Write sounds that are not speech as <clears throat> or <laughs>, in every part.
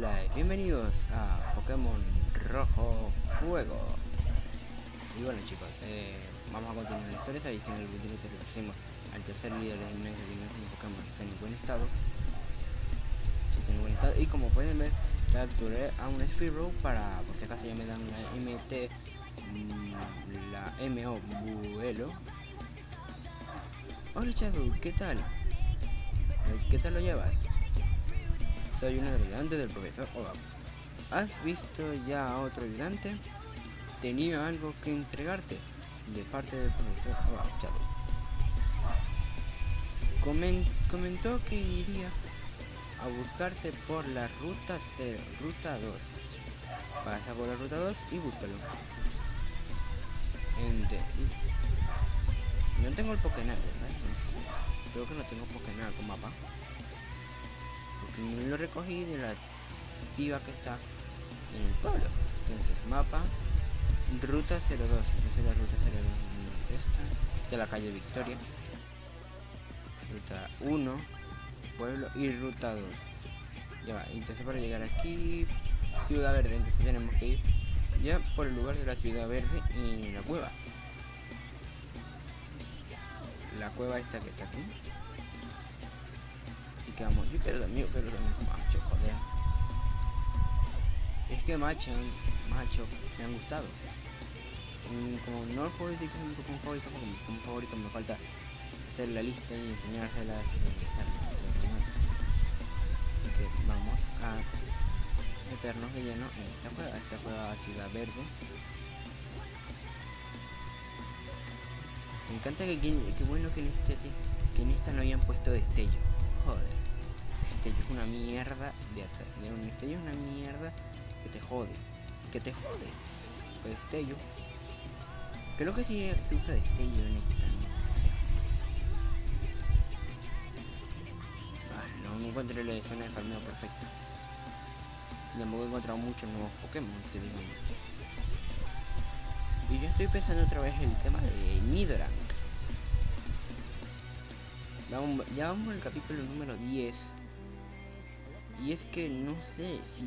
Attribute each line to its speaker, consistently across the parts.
Speaker 1: hola, bienvenidos a Pokémon Rojo Fuego. Y bueno chicos, eh, vamos a continuar la historia, sabéis que en el video pusimos al tercer líder de gimnasio no Pokémon está en buen estado. Sí, está en buen estado. Y como pueden ver, capturé a un Spearow para, por si acaso ya me dan una MT, mmm, la MO Buelo. Hola Shadow, ¿qué tal? ¿Qué tal lo llevas? Soy un ayudante del profesor Oga. ¿Has visto ya a otro ayudante? Tenía algo que entregarte de parte del profesor Oga. comentó que iría a buscarte por la ruta 0, ruta 2. Pasa por la ruta 2 y búscalo. No tengo el Pokénal, ¿verdad? Creo que no tengo Pokénal con mapa lo recogí de la piba que está en el pueblo. Entonces, mapa, ruta 02. Entonces la ruta 02 esta, de la calle Victoria. Ruta 1, pueblo y ruta 2. Ya va, entonces para llegar aquí, Ciudad Verde, entonces tenemos que ir ya por el lugar de la Ciudad Verde y la cueva. La cueva esta que está aquí yo quiero también, pero también macho, joder. Es que macho, macho, me han gustado. Como no el juego como, como favorito, como, como favorito me falta hacer la lista y enseñársela Así que vamos a meternos de lleno en esta juega, esta juega Ciudad Verde. Me encanta que, que bueno que en este que en esta no habían puesto destello. Joder destello es una mierda de, de un destello es una mierda que te jode. Que te jode. El destello. Creo que si se usa destello en esta no, no encontré la zona de farmeo perfecta. Tampoco he encontrado muchos nuevos Pokémon que digo. Y yo estoy pensando otra vez el tema de Nidorank. Ya vamos al capítulo número 10 y es que no sé si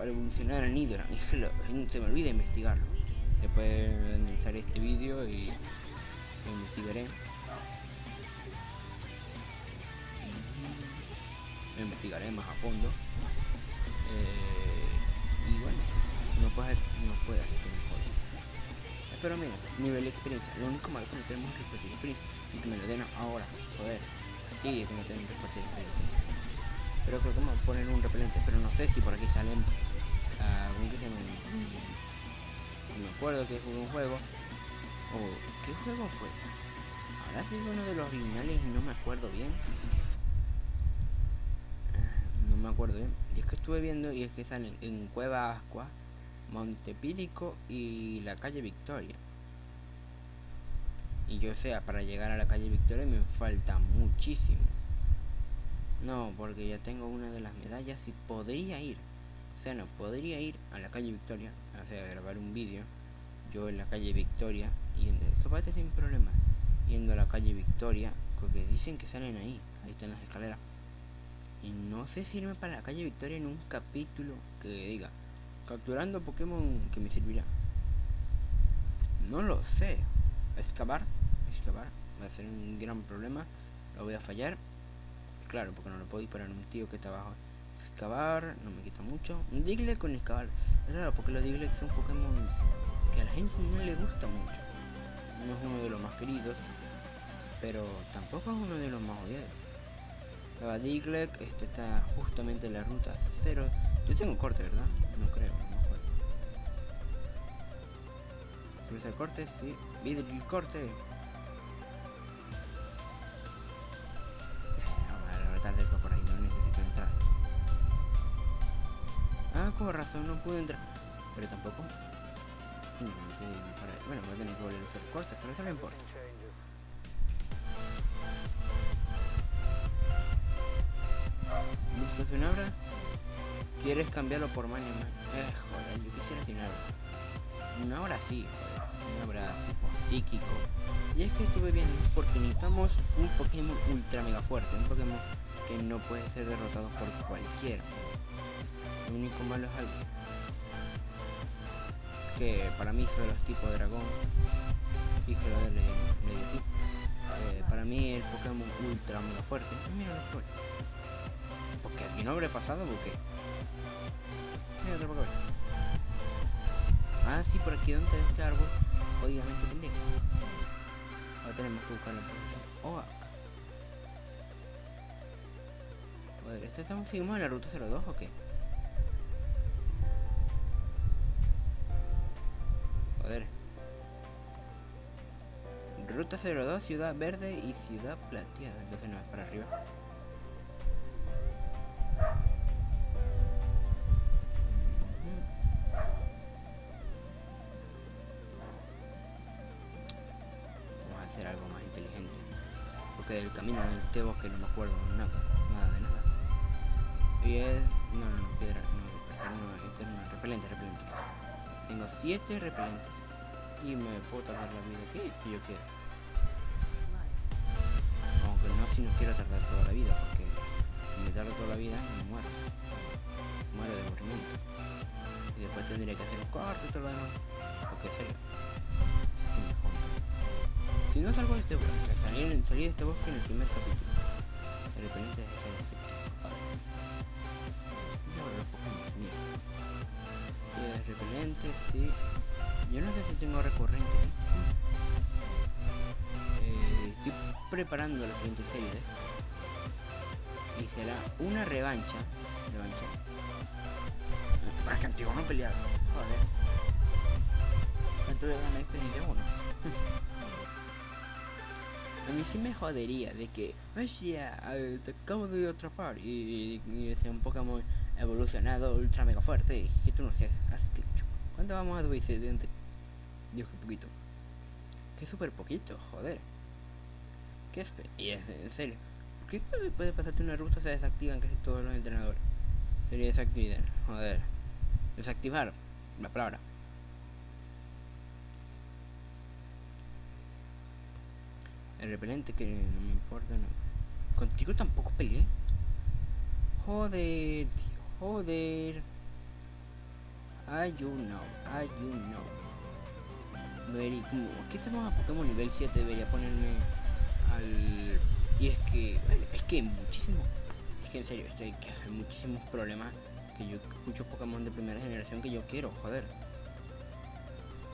Speaker 1: al evolucionar a <laughs> Nidoran, se me olvida investigarlo. Después de analizar este vídeo y lo investigaré. Lo investigaré más a fondo. Eh, y bueno, no puede, no puede hacer que me Pero mira, nivel de experiencia. Lo único malo que no tenemos es de experiencia. Y que me lo den ahora. Joder, fastidio que no de experiencia pero creo que a poner un repelente, pero no sé si por aquí salen algún que se me... No me acuerdo que fue un juego. O ¿qué juego fue? Ahora sí uno de los originales y no me acuerdo bien. No me acuerdo bien. Y es que estuve viendo y es que salen en Cueva Ascua, Montepírico y la calle Victoria. Y yo sé, para llegar a la calle Victoria me falta muchísimo. No, porque ya tengo una de las medallas y podría ir. O sea, no, podría ir a la calle Victoria, o sea, grabar un vídeo. Yo en la calle Victoria, yendo, escapate sin problema, yendo a la calle Victoria, porque dicen que salen ahí, ahí están las escaleras. Y no sé si irme para la calle Victoria en un capítulo que diga, capturando Pokémon que me servirá. No lo sé. Excavar, excavar, va a ser un gran problema, lo voy a fallar claro, porque no lo puedo disparar a un tío que está abajo. Excavar, no me quita mucho. Un Diglett con excavar. Es raro porque los Diglett son Pokémon que a la gente no le gusta mucho. No es uno de los más queridos, pero tampoco es uno de los más odiados. La Diglett, este está justamente en la ruta 0. Yo tengo corte, ¿verdad? No creo, no juego. el corte? Sí. el corte. Por razón no pude entrar. Pero tampoco. bueno, voy a tener que volver a hacer cortes, pero eso no importa. ¿Buscas una obra? ¿Quieres cambiarlo por Man? Eh, joder, yo quisiera sin una Una hora sí, joder. Una obra tipo psíquico. Y es que estuve viendo porque necesitamos un Pokémon ultra mega fuerte. Un Pokémon que no puede ser derrotado por cualquiera. Lo único malo es algo. Que para mí son los tipos dragón. Hijo de le, eh, Para mí el Pokémon ultra mega fuerte. Mira lo fuerte. Porque mi nombre pasado qué? Mira otro Pokémon. Ah, sí, por aquí donde este árbol. Jodidamente pendejo. Ahora tenemos que buscar la posición. Oh, Joder, ¿esto estamos seguimos en la ruta 02 o qué? Ruta 02, Ciudad Verde y Ciudad Plateada. Entonces no es para arriba. Vamos a hacer algo más inteligente. Porque el camino en este bosque no me acuerdo nada, nada de nada. Y es... No, no, no, piedra, no, este no, este no, repelente, repelente. Tengo 7 repelentes. Y me puedo tardar la vida que si yo quiero. Aunque no si no quiero tardar toda la vida, porque si me tardo toda la vida me muero. Muero de aburrimiento. Y después tendría que hacer un corte y todo lo demás. Porque serio. Es que me. Si no salgo de este bosque, salí, salí de este bosque en el primer capítulo. El repelente es ese repelente, sí. Yo recurrente. Eh, estoy preparando la siguiente serie Y será una revancha. Revancha. Para que antiguo no pelear. Joder. ¿Cuánto de experiencia uno? <laughs> A mí sí me jodería de que, sea, te acabo de atrapar y, y, y un Pokémon evolucionado ultra mega fuerte y que tú no seas así que ¿cuánto vamos a Dios que poquito que súper poquito joder ¿Qué? Y es en serio ¿Por qué después de pasarte una ruta se desactivan casi todos los entrenadores? Sería desactivar, joder Desactivar la palabra El repelente que no me importa no. Contigo tampoco peleé Joder, tío Joder. I you know, I you know. Debería, como, aquí estamos a Pokémon nivel 7, debería ponerme al... Y es que, es que muchísimo, es que en serio, estoy que hay muchísimos problemas que yo, muchos Pokémon de primera generación que yo quiero, joder.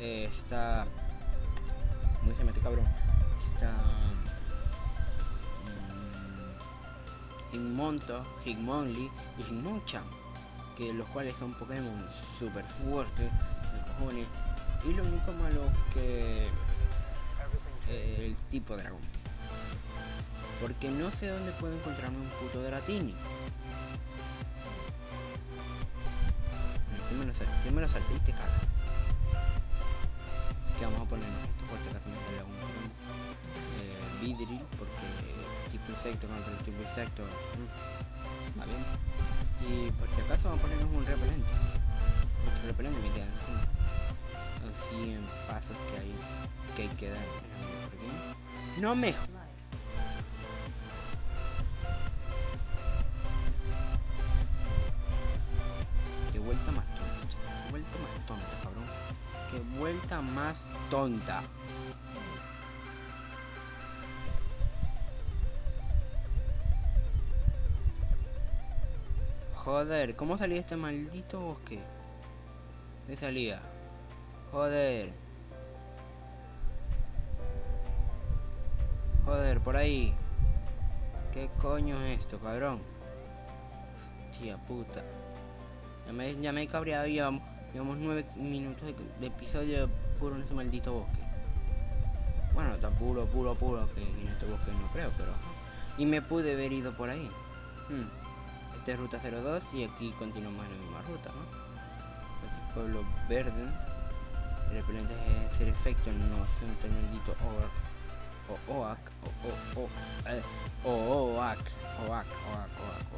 Speaker 1: Está... ¿Cómo se mete cabrón? Está... Higmonto, Higmonly y Hitmonchan, que los cuales son Pokémon super fuertes, cojones, y lo único malo que eh, el tipo dragón. Porque no sé dónde puedo encontrarme un puto Dratini. Lo, este me lo salté y te. Así que vamos a ponernos esto por si acaso me sale algún eh, Vidril, porque tipo insecto contra el tipo insecto. Mm, va bien. Y por si acaso vamos a ponernos un repelente. Otro repelente me queda encima. Así en pasos que hay que hay que dar. No me Qué vuelta más tonta, qué vuelta más tonta, cabrón. Qué vuelta más tonta. Joder, ¿cómo salía este maldito bosque? ¿Qué salía? Joder. Joder, por ahí. ¿Qué coño es esto, cabrón? Hostia puta. Ya me, ya me he cabreado y llevamos, llevamos nueve minutos de, episodio puro en este maldito bosque. Bueno, tan puro, puro, puro que en este bosque no creo, pero... Y me pude haber ido por ahí. Hmm ruta 02 y aquí continuamos en la misma ruta, ¿no? Este pueblo verde. El repelente es hacer efecto en un maldito OAC. O OAC. O O O O OAC. OAC. OAC. OAC.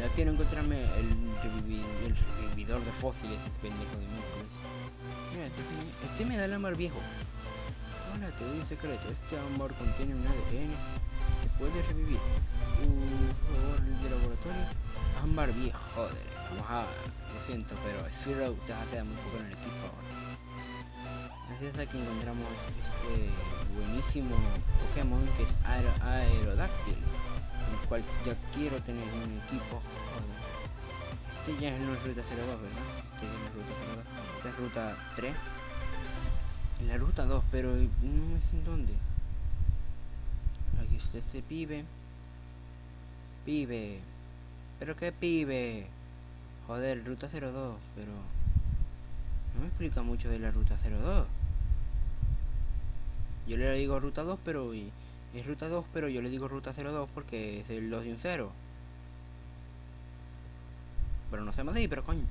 Speaker 1: Ya quiero encontrarme el, revividor de fósiles, ese pendejo de miércoles. Mira, este, este me da el amor viejo. Hola, te doy un secreto. Este amor contiene un ADN. Se puede revivir. Uh, Barbie, joder. Vamos a... Lo siento, pero Zero te va a quedar muy poco en el equipo ahora. Así es aquí encontramos este buenísimo Pokémon que es Aero Aerodáctil. El cual ya quiero tener un equipo. Este ya no es ruta 02, ¿verdad? Este ya no es ruta 02. Esta es ruta 3. La ruta 2, pero no sé en dónde. Aquí está este pibe. Pibe. ¿Pero qué pibe? Joder, ruta 02, pero... No me explica mucho de la ruta 02. Yo le digo ruta 2, pero... Es ruta 2, pero yo le digo ruta 02 porque es el 2 y un 0. Pero no se llama así, pero coño.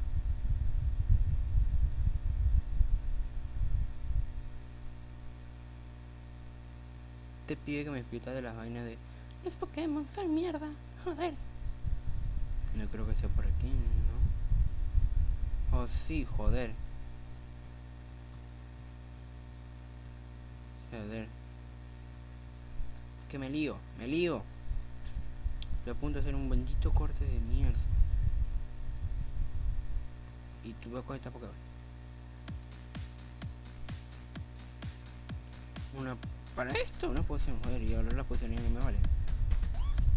Speaker 1: Este pibe que me explica de las vainas de... Los Pokémon son mierda, joder. No creo que sea por aquí. Oh, sí, joder. Joder. Que me lío, me lío. Estoy a hacer un bendito corte de mierda. Y tú vas a coger esta Pokémon. Una para esto, una poción, joder, y ahora la poción ya no me vale.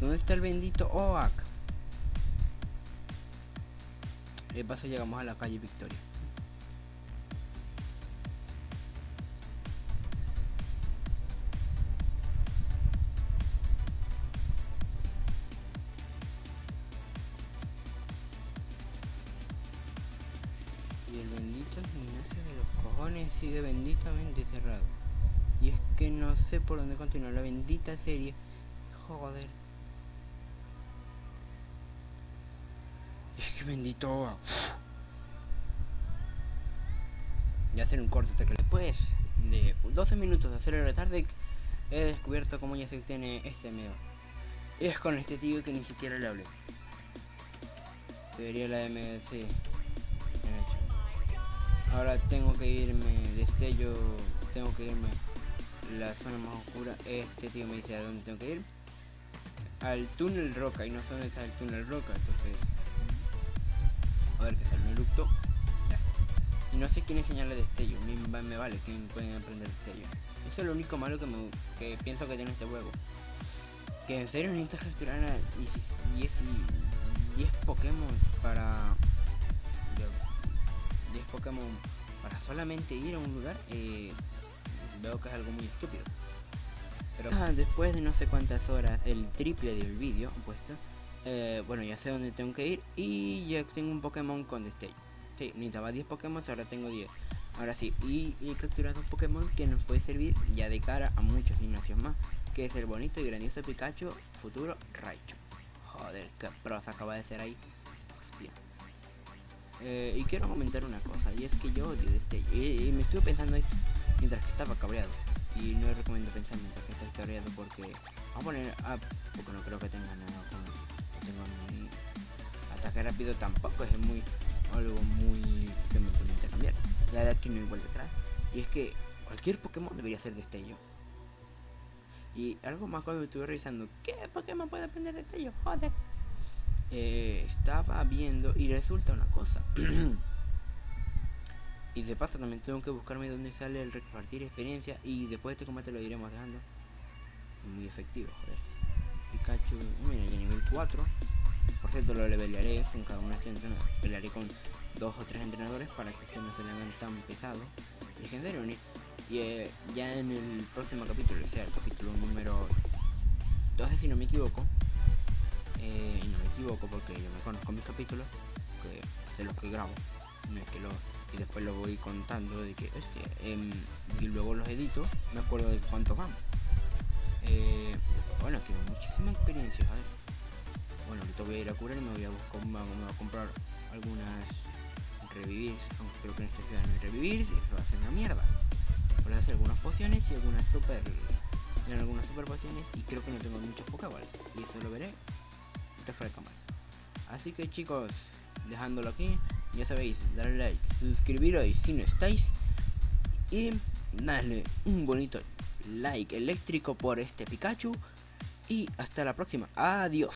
Speaker 1: ¿Dónde está el bendito OAK? De paso llegamos a la calle Victoria. Y el bendito gimnasio de los cojones sigue benditamente cerrado. Y es que no sé por dónde continuar la bendita serie. Joder. Bendito. Y hacer un hasta que después de 12 minutos de hacer el tarde he descubierto cómo ya se obtiene este medio. Es con este tío que ni siquiera le hablé. Debería la MDC. Hecho. Ahora tengo que irme, destello, tengo que irme la zona más oscura. Este tío me dice a dónde tengo que ir. Al túnel roca y no sé dónde está el túnel roca, entonces... A ver que sale un eructo. Ya. Y no sé quién enseñarle destello, me, me vale que pueden aprender destello. Eso es lo único malo que, me, que pienso que tiene este juego. Que en serio necesitas capturar a 10, 10 Pokémon para... 10 Pokémon para solamente ir a un lugar. Eh, veo que es algo muy estúpido. Pero después de no sé cuántas horas, el triple del vídeo puesto, eh, bueno, ya sé dónde tengo que ir y ya tengo un Pokémon con destello. Sí, necesitaba 10 Pokémon, ahora tengo 10. Ahora sí, y, he capturado Pokémon que nos puede servir ya de cara a muchos gimnasios más, que es el bonito y grandioso Pikachu futuro Raichu. Joder, qué prosa acaba de ser ahí. Hostia. Eh, y quiero comentar una cosa, y es que yo odio destello. Y, me estuve pensando esto mientras que estaba cabreado. Y no recomiendo pensar mientras que estás cabreado porque vamos a poner up porque no creo que tenga nada con tengo muy ataque rápido tampoco es muy algo muy que me permite cambiar. La edad que no igual detrás. Y es que cualquier Pokémon debería ser destello. Y algo más cuando estuve revisando, ¿qué Pokémon puede aprender destello? Joder. Eh, estaba viendo y resulta una cosa. <clears throat> Y de paso también tengo que buscarme dónde sale el repartir experiencia y después de este combate lo iremos dejando. Muy efectivo, joder. Pikachu, mira, ya nivel 4. Por cierto, lo levelearé con cada uno de estos entrenadores. Pelearé con dos o tres entrenadores para que estos no se le hagan tan pesado. Y eh, ya en el próximo capítulo, o sea, el capítulo número 12 si no me equivoco. Eh, y no me equivoco porque yo me conozco mis capítulos, que sé los que grabo. No es que lo y después lo voy contando de que este y luego los edito me acuerdo de cuántos van eh, bueno tengo muchísima experiencia ¿sabes? bueno ahorita voy a ir a curar y me voy a buscar comprar algunas revivir aunque creo que en esta ciudad no hay revivir y eso va a ser una mierda. Voy a hacer algunas pociones y algunas super en algunas super pociones y creo que no tengo muchos pokéballs y eso lo veré. De fresca más. Así que chicos dejándolo aquí ya sabéis, darle like, suscribiros si no estáis y darle un bonito like eléctrico por este Pikachu y hasta la próxima. Adiós.